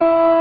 you